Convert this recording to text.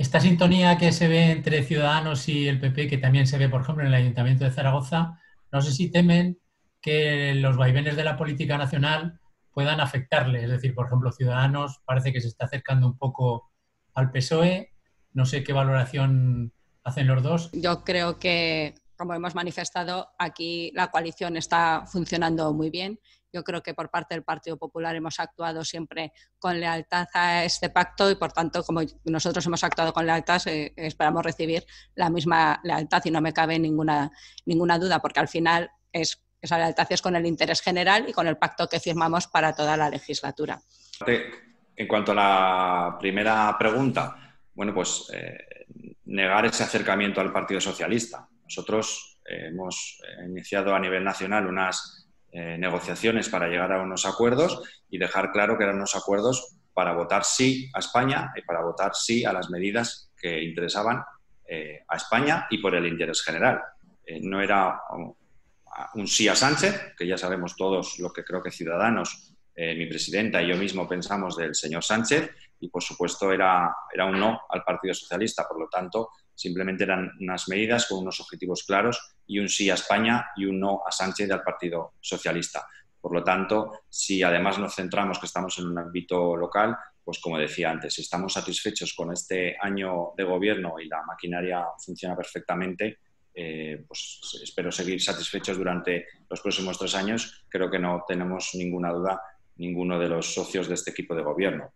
esta sintonía que se ve entre Ciudadanos y el PP, que también se ve, por ejemplo, en el Ayuntamiento de Zaragoza, no sé si temen que los vaivenes de la política nacional puedan afectarle. Es decir, por ejemplo, Ciudadanos parece que se está acercando un poco al PSOE. No sé qué valoración hacen los dos. Yo creo que, como hemos manifestado, aquí la coalición está funcionando muy bien. Yo creo que por parte del Partido Popular hemos actuado siempre con lealtad a este pacto y, por tanto, como nosotros hemos actuado con lealtad, eh, esperamos recibir la misma lealtad y no me cabe ninguna, ninguna duda, porque al final es esa lealtad es con el interés general y con el pacto que firmamos para toda la legislatura. En cuanto a la primera pregunta, bueno, pues eh, negar ese acercamiento al Partido Socialista. Nosotros eh, hemos eh, iniciado a nivel nacional unas negociaciones para llegar a unos acuerdos y dejar claro que eran unos acuerdos para votar sí a España y para votar sí a las medidas que interesaban a España y por el interés general. no era un sí a Sánchez, que ya sabemos todos lo que creo que Ciudadanos, eh, mi presidenta y yo mismo pensamos del señor Sánchez, y por supuesto era, era un no al Partido Socialista. Por lo tanto, simplemente eran unas medidas con unos objetivos claros y un sí a España y un no a Sánchez y al Partido Socialista. Por lo tanto, si además nos centramos que estamos en un ámbito local, pues como decía antes, si estamos satisfechos con este año de gobierno y la maquinaria funciona perfectamente, eh, pues espero seguir satisfechos durante los próximos tres años. Creo que no tenemos ninguna duda ninguno de los socios de este equipo de gobierno.